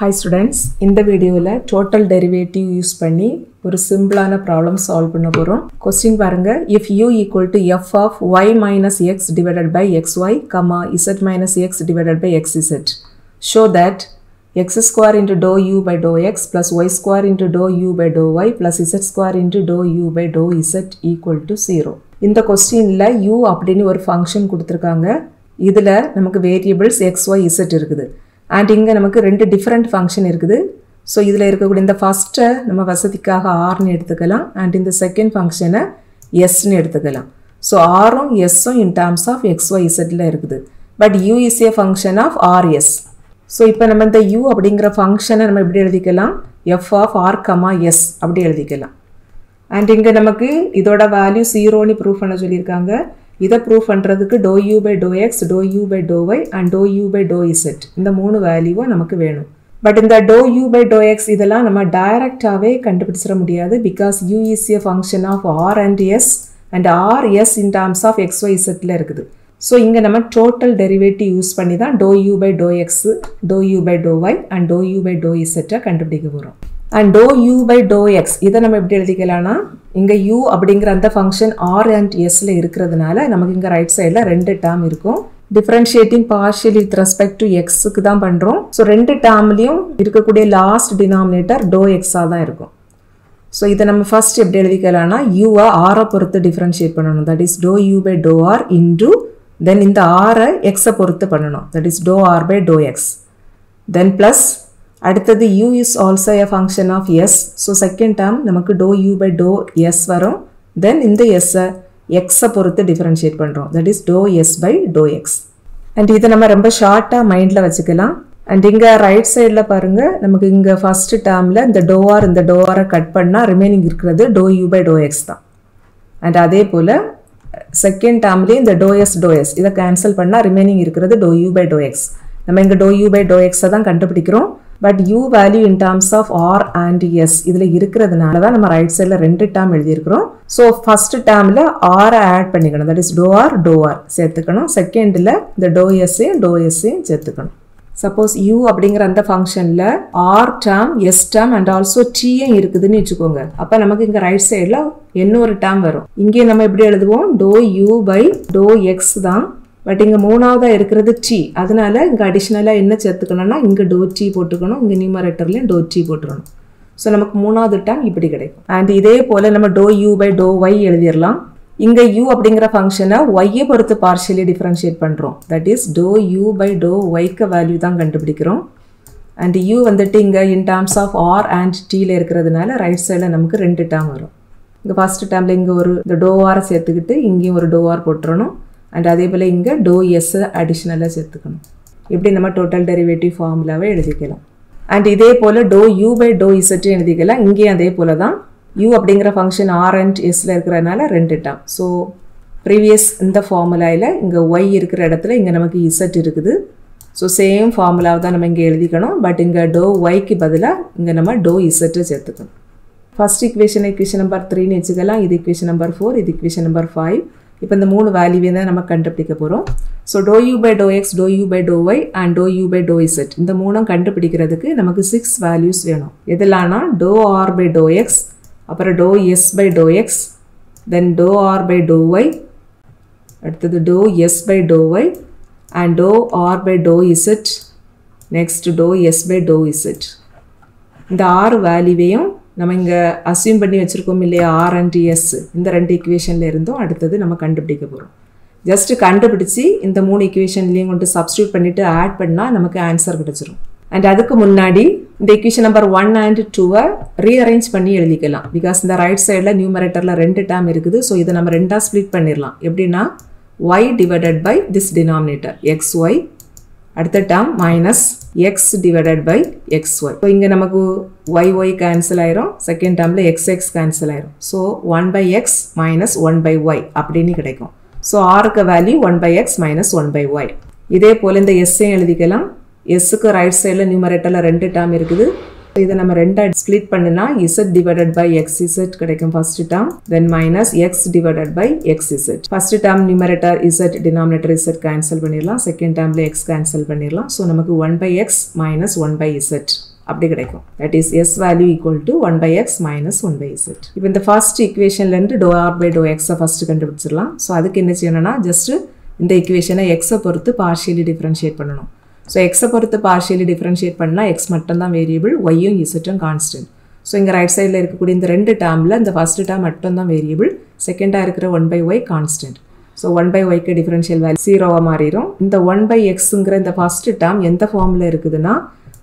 Hi students இந்த வீடியோவில் total derivative use பண்ணி ஒரு சிம்பிளான ப்ராப்ளம் சால்வ் பண்ண போகிறோம் கொஸ்டின் பாருங்க. If u equal to f of y minus x divided by x y comma z minus x divided by x z show that x square into do u by do x plus y square into do u by do y plus z square into do u by do z equal to zero இந்த கொஸ்டினில் you அப்படின்னு ஒரு function கொடுத்துருக்காங்க. இதில் நமக்கு variables X Y Z இருக்குது. And இங்கே நமக்கு ரெண்டு டிஃப்ரெண்ட் ஃபங்க்ஷன் இருக்குது. ஸோ இதில் இருக்கக்கூடிய இந்த ஃபஸ்ட்டை நம்ம வசதிக்காக ஆர்னு எடுத்துக்கலாம். அண்ட் இந்த செகண்ட் ஃபங்க்ஷனை எஸ்ன்னு எடுத்துக்கலாம். ஸோ ஆரும் எஸ்ஸும் in terms of x y இசட்டில் இருக்குது. But u is a function of r s so நம்ம இந்த யூ அப்படிங்கிற ஃபங்க்ஷனை நம்ம எப்படி எழுதிக்கலாம்? F of r comma s அப்படி எழுதிக்கலாம். அண்ட் இங்கே நமக்கு இதோட வேல்யூ ஜீரோன்னு ப்ரூவ் பண்ண சொல்லியிருக்காங்க. இதை ப்ரூவ் பண்ணுறதுக்கு doe u by doe x doe u by doe y and doe u by doe z இந்த மூணு வேல்யூவும் நமக்கு வேணும். பட் இந்த doe u by doe x இதெல்லாம் நம்ம டைரக்டாகவே கண்டுபிடிச்சிட முடியாது because u is a function of r and s and r s in terms of x y இசட்டில் இருக்குது. ஸோ இங்கே நம்ம டோட்டல் டெரிவேட்டிவ் யூஸ் பண்ணி தான் do u by do x do u by doe y and doe u by doe இசட்டை கண்டுபிடிக்க போகிறோம் and doe u by doe x இதை நம்ம எப்படி எழுதிக்கலாம்னா இங்கே யூ அப்படிங்கிற அந்த ஃபங்க்ஷன் ஆர் அண்ட் எஸ்ல இருக்கிறதுனால நமக்கு இங்கே ரைட் சைடில் ரெண்டு டேர்ம் இருக்கும். Differentiating partial with respect to எக்ஸுக்கு தான் பண்ணுறோம் ஸோ ரெண்டு டேர்ம்லையும் இருக்கக்கூடிய லாஸ்ட் டினாமினேட்டர் டோ எக்ஸாக தான் இருக்கும். ஸோ இதை நம்ம ஃபர்ஸ்ட் எப்படி எழுதிக்கலாம்னா யூவை ஆரை பொறுத்து டிஃப்ரென்ஷியேட் பண்ணணும். That is do u by do r into then இந்த ஆரை எக்ஸை பொறுத்து பண்ணணும். That is do r by do x then plus அடுத்தது u is also a function of s so second term நமக்கு do u by do s வரும். Then இந்த எஸ்ஸை எக்ஸை பொறுத்து டிஃப்ரென்ஷியேட் பண்ணுறோம் that is do s by do x and இதை நம்ம ரொம்ப ஷார்ட்டாக மைண்டில் வச்சுக்கலாம். அண்ட் இங்கே ரைட் சைடில் பாருங்கள் நமக்கு இங்கே ஃபஸ்ட்டு டேர்மில் இந்த டோஆர் இந்த டோஆரை கட் பண்ணால் ரிமைனிங் இருக்கிறது do u by do x தான். அண்ட் அதே போல் செகண்ட் டேர்ம்லேயே இந்த டோ எஸ் டோ எஸ் இதை கேன்சல் பண்ணால் ரிமைனிங் இருக்கிறது do u by do x நம்ம இங்கே டோ யூ பை டோ எக்ஸை தான் கண்டுபிடிக்கிறோம். But u value in terms of r and s இதில் இருக்கிறதுனால தான் நம்ம ரைட் சைடில் ரெண்டு டேர்ம் எழுதியிருக்கிறோம். ஸோ ஃபர்ஸ்ட் டேர்மில் ஆரை ஆட் பண்ணிக்கணும். That is do r do r சேர்த்துக்கணும். செகண்டில் இந்த டோ எஸ்ஸையும் டோ எஸ்ஸையும் சேர்த்துக்கணும். சப்போஸ் யூ அப்படிங்கிற அந்த ஃபங்க்ஷனில் r term s term and also டீயும் இருக்குதுன்னு வச்சுக்கோங்க. அப்போ நமக்கு இங்கே ரைட் சைடில் இன்னொரு டேர்ம் வரும். இங்கே நம்ம எப்படி எழுதுவோம்? Do u by do x தான் பட் இங்கே மூணாவதாக இருக்கிறது டி அதனால் இங்கே அடிஷ்னலாக என்ன சேர்த்துக்கணும்னா இங்கே டோர் டி போட்டுக்கணும் இங்கே நியூமரேட்டர்லேயும் டோர் டி போட்டுக்கணும். ஸோ நமக்கு மூணாவது டேம் இப்படி கிடைக்கும். அண்ட் இதே போல் நம்ம do u by do y எழுதிடலாம். இங்கே யூ அப்படிங்கிற ஃபங்க்ஷனை ஒய்யை பொறுத்து பார்ஷியலி டிஃப்ரென்ஷியேட் பண்ணுறோம் that is do u by do ஒய்க்கு வேல்யூ தான் கண்டுபிடிக்கிறோம். அண்ட் யூ வந்துட்டு இங்கே in terms of r and டீயில் இருக்கிறதுனால ரைட் சைடில் நமக்கு ரெண்டு டேர்ம் வரும். இங்கே ஃபஸ்ட்டு டேர்மில் இங்கே ஒரு இந்த டோ ஆரை சேர்த்துக்கிட்டு இங்கேயும் ஒரு டோ ஆர் போட்டுறணும். அண்ட் அதே போல் இங்கே டோ எஸ்ஸை அடிஷ்னலாக சேர்த்துக்கணும். இப்படி நம்ம டோட்டல் டெரிவேட்டிவ் ஃபார்முலாவை எழுதிக்கலாம். அண்ட் இதே போல் டோ யூ பை டோ இசட்டும் எழுதிக்கலாம். இங்கேயும் அதே போல் தான். யூ அப்படிங்கிற ஃபங்க்ஷன் ஆர் அண்ட் எஸ்ஸில் இருக்கிறனால ரெண்டு டம் ஸோ ப்ரீவியஸ் இந்த ஃபார்முலாவில் இங்கே ஒய் இருக்கிற இடத்துல இங்கே நமக்கு இசட் இருக்குது. ஸோ சேம் ஃபார்முலாவை தான் நம்ம இங்கே எழுதிக்கணும். பட் இங்கே டோ ஒய்க்கு பதிலாக இங்கே நம்ம டோ இசட்டை சேர்த்துக்கணும். ஃபஸ்ட் இக்வேஷன் இக்வேஷன் நம்பர் த்ரீன்னு வச்சுக்கலாம். இது இக்வேஷன் நம்பர் ஃபோர் இது இக்வேஷன் நம்பர் ஃபைவ் இப்போ இந்த மூணு வேல்யூவே தான் நம்ம கண்டுபிடிக்க போகிறோம் so do u by do x do u by do y and do u by do z இந்த மூணும் கண்டுபிடிக்கிறதுக்கு நமக்கு சிக்ஸ் வேல்யூஸ் வேணும். எதுலானா do r by do x அப்புறம் do s by do x then do r by do y அடுத்தது do s by do y and do r by doe z next doe s by doe z இந்த ஆறு வேல்யூவையும் நம்ம இங்கே assume பண்ணி வச்சுருக்கோம் இல்லையா? R and S இந்த ரெண்டு இக்குவேஷனில் இருந்தும் அடுத்தது நம்ம கண்டுபிடிக்க போகிறோம் ஜஸ்ட்டு கண்டுபிடிச்சி இந்த மூணு இக்குவேஷன்லேயும் கொண்டு சப்ஸ்டியூட் பண்ணிவிட்டு ஆட் பண்ணால் நமக்கு ஆன்சர் கிடச்சிரும். அண்ட் அதுக்கு முன்னாடி இந்த இக்குவேஷன் நம்பர் ஒன் அண்ட் டூவை ரீஅரேஞ்ச் பண்ணி எழுதிக்கலாம். பிகாஸ் இந்த ரைட் சைடில் நியூமரேட்டரில் ரெண்டு டேம் இருக்குது. ஸோ இதை நம்ம ரெண்டாக ஸ்ப்ளிட் பண்ணிடலாம். எப்படின்னா y divided by this denominator x y அடுத்த term minus x divided by x y so இங்கே நமக்கு ஒய் ஒய் கேன்சல் ஆயிரும். செகண்ட் டேர்மில் எக்ஸ் எக்ஸ் கேன்சல் ஆயிரும். So one by x minus one by y அப்படின்னு கிடைக்கும். ஸோ ஆருக்கு value one by x minus one by y இதே போல் இந்த எஸ்ஸையும் எழுதிக்கலாம். எஸ்ஸுக்கு ரைட் சைடில் நியூமரேட்டரில் ரெண்டு டேர்ம் இருக்குது. இதை நம்ம ரெண்டாக ஸ்ப்ளிட் பண்ணினா z divided by x z கிடைக்கும் first term then minus x divided by x z first term numerator z denominator z cancel பண்ணிடலாம். செகண்ட் டேர்ம்ல எக்ஸ் கேன்சல் பண்ணிடலாம். ஸோ நமக்கு one by x minus one by z அப்படி கிடைக்கும். That is s value equal to one by x minus one by z இப்போ இந்த first இக்குவேஷன்லேருந்து do r by do எக்ஸை ஃபர்ஸ்ட் கண்டுபிடிச்சிடலாம். ஸோ அதுக்கு என்ன செய்யணும்னா ஜஸ்ட் இந்த இக்குவேஷனை எக்ஸை பொறுத்து பார்ஷியலி டிஃப்ரென்ஷியேட் பண்ணணும். ஸோ எக்ஸை பொறுத்து பார்ஷியலி டிஃப்ரென்ஷியேட் பண்ணால் எக்ஸ் மட்டும்தான் வேரியபிள் ஒய்யும் இசட்டும் கான்ஸ்டன்ட் ஸோ இங்கே ரைட் சைடில் இருக்கக்கூடிய இந்த ரெண்டு டேர்மில் இந்த ஃபஸ்ட்டு டேர்ம் மட்டும்தான் வேரியபிள் செகண்டாக இருக்கிற one by y constant so one by ஒய்க்கு டிஃபரன்ஷியல் வேல்யூ ஜீரோவாக மாறிடும் இந்த ஒன் பை எக்ஸுங்கிற இந்த ஃபஸ்ட்டு டேர்ம் எந்த ஃபார்மில் இருக்குதுன்னா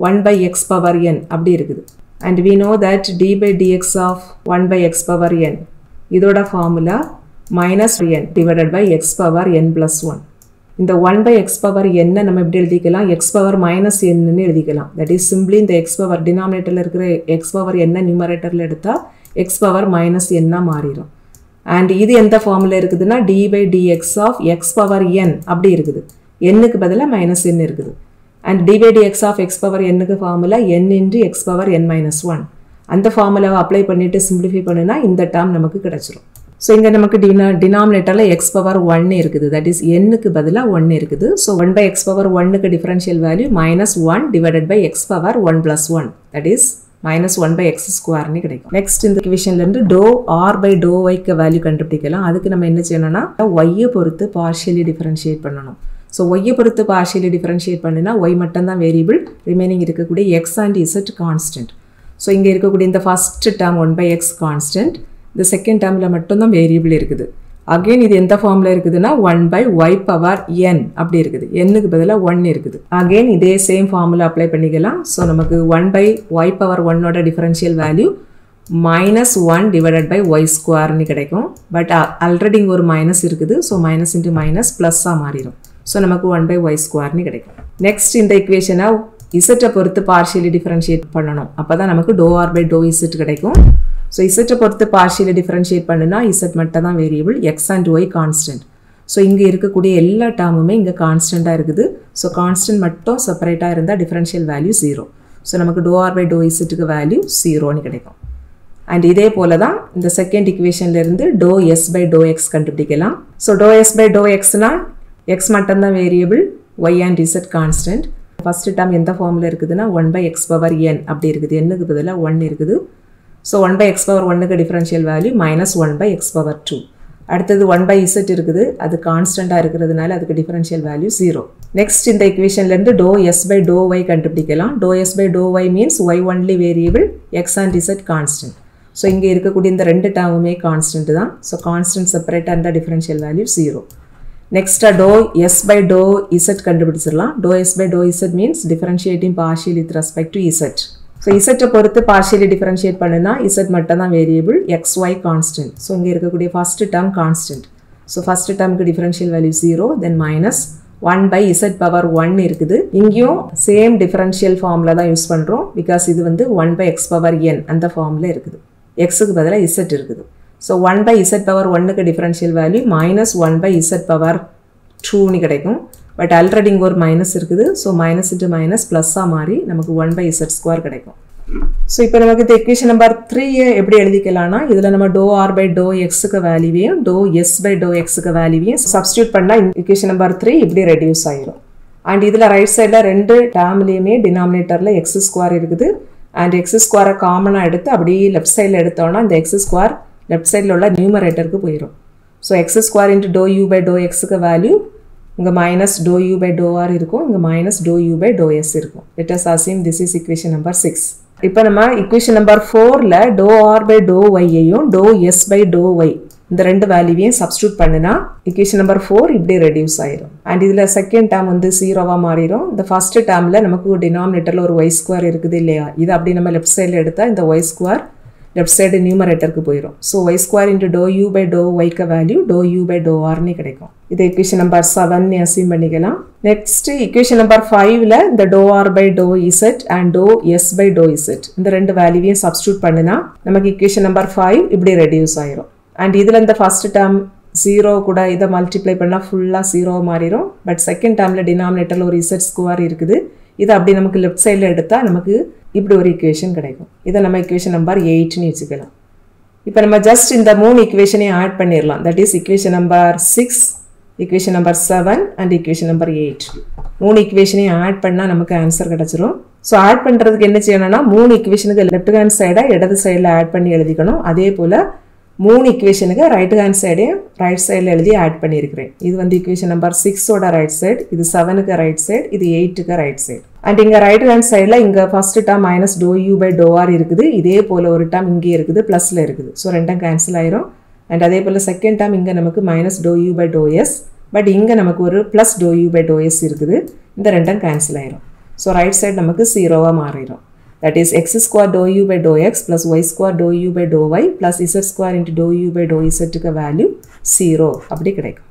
one by x power n அப்படி இருக்குது. And we know that d by dx of one by x power n இதோட formula minus n divided by x power n plus one இந்த one by x power என்ன நம்ம எப்படி எழுதிக்கலாம்? X power minus என்னன்னு எழுதிக்கலாம். தட் இஸ் சிம்பிளி இந்த x power டினாமினேட்டரில் இருக்கிற எக்ஸ் பவர் என்ன நியூமரேட்டரில் எடுத்தால் எக்ஸ் பவர் மைனஸ் என்ன மாறிடும் அண்ட் இது எந்த ஃபார்மில் இருக்குதுன்னா d by dx of x power n அப்படி இருக்குது. எண்ணுக்கு பதிலாக மைனஸ் என் இருக்குது. And d by dx of x power என்னுக்கு formula n into x power n minus one அந்த ஃபார்முலாவை அப்ளை பண்ணிவிட்டு சிம்பிளிஃபை பண்ணுனா இந்த டேர்ம் நமக்கு கிடச்சிரும். ஸோ இங்கே நமக்கு டினா டினாமினேட்டரில் எக்ஸ் பவர் ஒன் இருக்குது. தட் இஸ் எண்ணுக்கு பதிலாக ஒன் இருக்குது. So one by x power ஒன்னுக்கு differential value minus one divided by x power one plus one that is minus one by x ஸ்கொயர்னு கிடைக்கும். நெக்ஸ்ட் இந்த இக்குவேஷன்லேருந்து டோ ஆர் பை டோ ஒய்க்கு வேல்யூ கண்டுபிடிக்கலாம். அதுக்கு நம்ம என்ன செய்யணும்னா ஒய்யை பொறுத்து பார்ஷியலி டிஃபரன்ஷியேட் பண்ணணும். ஸோ ஒய்யை பொறுத்து பார்ஷியலி டிஃபரன்ஷியேட் பண்ணினா ஒய் மட்டும்தான் வேரியபிள் ரிமைனிங் இருக்கக்கூடிய x and z constant so இங்கே இருக்கக்கூடிய இந்த first term one by x constant இந்த செகண்ட் டேர்மில் மட்டும்தான் வேரியபிள் இருக்குது. அகெயின் இது எந்த ஃபார்மில் இருக்குதுன்னா one by y power n அப்படி இருக்குது. எண்ணுக்கு பதிலாக ஒன் இருக்குது. அகெயின் இதே சேம் ஃபார்முலா அப்ளை பண்ணிக்கலாம். ஸோ நமக்கு ஒன் பை ஒய் பவர் ஒன்னோட differential value minus one divided by y ஸ்கொயர்னு கிடைக்கும். பட் ஆல்ரெடி இங்கே ஒரு மைனஸ் இருக்குது. ஸோ மைனஸ் இன்ட்டு மைனஸ் ப்ளஸ்ஸாக மாறிடும். ஸோ நமக்கு ஒன் பை ஒய் ஸ்கொயர்னு கிடைக்கும். நெக்ஸ்ட் இந்த இக்குவேஷனை இசட்டை பொறுத்து பார்ஷியலி டிஃபரன்ஷியேட் பண்ணணும். அப்போ தான் நமக்கு do r by do z கிடைக்கும். ஸோ இசட்டை பொறுத்து பார்ஷியலை டிஃப்ரென்ஷியேட் பண்ணுனா இசட் மட்டும் தான் variable x and y constant so இங்கே இருக்கக்கூடிய எல்லா டேர்முமே இங்கே கான்ஸ்டண்ட்டாக இருக்குது. ஸோ கான்ஸ்டன்ட் மட்டும் செப்பரேட்டாக இருந்தால் டிஃப்ரென்ஷியல் வேல்யூ ஜீரோ ஸோ நமக்கு டோ ஆர் பை டோ இசட்டுக்கு வேல்யூ ஜீரோன்னு கிடைக்கும். அண்ட் இதே போல தான் இந்த second இக்குவேஷன்லேருந்து do s by do x கண்டுபிடிக்கலாம். So do s by do எக்ஸ்னா x மட்டும்தான் variable y and z constant first term எந்த ஃபார்மில் இருக்குதுன்னா one by x power n அப்படி இருக்குது. என்னுக்கு பதிலாக ஒன் இருக்குது. So one by x power ஒன்னுக்கு differential value minus one by x power two அடுத்தது ஒன் பை இசட் இருக்குது. அது கான்ஸ்டண்ட்டாக இருக்கிறதுனால அதுக்கு டிஃபரன்ஷியல் வேல்யூ ஜீரோ நெக்ஸ்ட் இந்த இக்குவேஷன்லேருந்து do s by do y கண்டுபிடிக்கலாம். Do s by do y means y only variable x and z constant so இங்கே இருக்கக்கூடிய இந்த ரெண்டு டேர்முமே கான்ஸ்டன்ட் தான். ஸோ கான்ஸ்டன்ட் செப்பரேட்டாக இருந்தால் டிஃபரன்ஷியல் வேல்யூ ஜீரோ நெக்ஸ்ட்டாக do s by do z கண்டுபிடிச்சிடலாம். Do s by do z means differentiating partial with respect to z so இசட்டை பொறுத்து பார்ஷியலி டிஃபரன்ஷியேட் பண்ணுனா இசட் மட்டும் தான் variable x y constant so இங்கே இருக்கக்கூடிய first term constant so first டேர்முக்கு differential value zero then minus one by z power one இருக்குது. இங்கேயும் same differential ஃபார்மில் தான் யூஸ் பண்ணுறோம் பிகாஸ் இது வந்து one by x power n அந்த ஃபார்மில் இருக்குது. எக்ஸுக்கு பதிலாக இசட் இருக்குது. So one by z power ஒன்னுக்கு differential value minus one by z power டூன்னு கிடைக்கும். பட் ஆல்ரெடி இங்கே ஒரு மைனஸ் இருக்குது. ஸோ மைனஸ் இன்ட்டு மைனஸ் ப்ளஸ்ஸாக மாறி நமக்கு ஒன் பை இசட் ஸ்கொயர் கிடைக்கும். ஸோ இப்போ நமக்கு இந்த எக்வேஷன் நம்பர் த்ரீயை எப்படி எழுதிக்கலாம்னா இதில் நம்ம டோ ஆர் பை டோ எக்ஸுக்கு வேல்யூவையும் டோ எஸ் பை டோ எக்ஸுக்கு வேல்யூவையும் சப்ஸ்டியூட் பண்ணால் எக்வேஷன் நம்பர் த்ரீ இப்படி ரெடியூஸ் ஆயிரும். அண்ட் இதில் ரைட் சைடில் ரெண்டு டேம்லேயுமே டினாமினேட்டரில் எக்ஸ் ஸ்கொயர் இருக்குது. அண்ட் எக்ஸ் ஸ்கொயரை காமனாக எடுத்து அப்படியே லெஃப்ட் சைடில் எடுத்தோன்னா இந்த எக்ஸ் ஸ்கொயர் லெஃப்ட் சைடில் உள்ள நியூமரேட்டருக்கு போயிடும் so x square into doe u by doe எக்ஸுக்கு வேல்யூ இங்கே minus doe u by doe r இருக்கும். இங்கே minus doe u by doe s இருக்கும். Let us assume this is equation number six இப்போ நம்ம இக்குவேஷன் நம்பர் ஃபோரில் to r by to ஒய்யையும் doe s by doe y இந்த ரெண்டு வேல்யூவையும் substitute பண்ணினா இக்குவேஷன் நம்பர் ஃபோர் இப்படி ரெடியூஸ் ஆயிரும். அண்ட் இதில் செகண்ட் டேர்ம் வந்து ஜீரோவாக மாறிடும் இந்த ஃபர்ஸ்ட் டேர்மில் நமக்கு டினாமினேட்டரில் ஒரு ஒய் ஸ்கொயர் இருக்குது இல்லையா? இது அப்படி நம்ம லெஃப்ட் சைடில் எடுத்தால் இந்த ஒய் ஸ்கொயர் லெஃப்ட் சைடு நியூமரேட்டருக்கு போயிடும் so y square into doe u by doe ஒய்க்க value doe u by doe Arne கிடைக்கும். இது இக்குவேஷன் நம்பர் செவன் அசீம் பண்ணிக்கலாம். நெக்ஸ்ட் இக்குவேஷன் நம்பர் ஃபைவ்ல இந்த doe r by doe z and doe s by doe z இந்த ரெண்டு வேல்யூவையும் substitute பண்ணினா நமக்கு இக்குவேஷன் நம்பர் ஃபைவ் இப்படி ரெடியூஸ் ஆயிரும். அண்ட் இதில் இந்த ஃபர்ஸ்ட் டேர்ம் ஜீரோ கூட இதை மல்டிப்ளை பண்ணால் ஃபுல்லாக ஜீரோ மாறிடும் பட் செகண்ட் டேர்மில் டினாமினேட்டரில் ஒரு இசட் ஸ்கொயர் இருக்குது. இதை அப்படி நமக்கு லெஃப்ட் சைடில் எடுத்தால் நமக்கு இப்படி ஒரு ஈக்குவேஷன் கிடைக்கும். இதை நம்ம ஈக்குவேஷன் நம்பர் எயிட்னு வச்சுக்கலாம். இப்போ நம்ம ஜஸ்ட் இந்த மூணு ஈக்குவேஷனையும் ஆட் பண்ணிடலாம் that is equation number six equation number seven and equation number eight மூணு ஈக்குவேஷனையும் ஆட் பண்ணால் நமக்கு ஆன்சர் கிடச்சிரும். ஸோ ஆட் பண்ணுறதுக்கு என்ன செய்யணும்னா மூணு ஈக்குவேஷனுக்கு லெஃப்ட் ஹேண்ட் சைடாக இடது சைடில் ஆட் பண்ணி எழுதிக்கணும். அதே போல் மூணு ஈக்குவேஷனுக்கு ரைட் ஹேண்ட் சைடையும் ரைட் சைடில் எழுதி ஆட் பண்ணியிருக்கிறேன். இது வந்து ஈக்குவேஷன் நம்பர் சிக்ஸோட ரைட் சைடு இது செவனுக்கு ரைட் சைடு இது எயிட்டுக்கு ரைட் சைடு அண்ட் இங்கே ரைட் ஹேண்ட் சைடில் இங்கே first term minus doe u by doe r இருக்குது. இதே போல் ஒரு டேர்ம் இங்கே இருக்குது ப்ளஸில் இருக்குது. ஸோ ரெண்டும் கேன்சல் ஆயிரும். அண்ட் அதே போல் செகண்ட் டேர்ம் இங்கே நமக்கு minus doe u by doe s but இங்கே நமக்கு ஒரு plus doe u by doe s இருக்குது. இந்த ரெண்டும் கேன்சல் ஆயிரும். ஸோ ரைட் சைடு நமக்கு ஜீரோவாக மாறிடும் that is x square doe u by doe x plus y square doe u by doe y plus z square into doe u by doe இசட்டுக்கு value zero அப்படி கிடைக்கும்.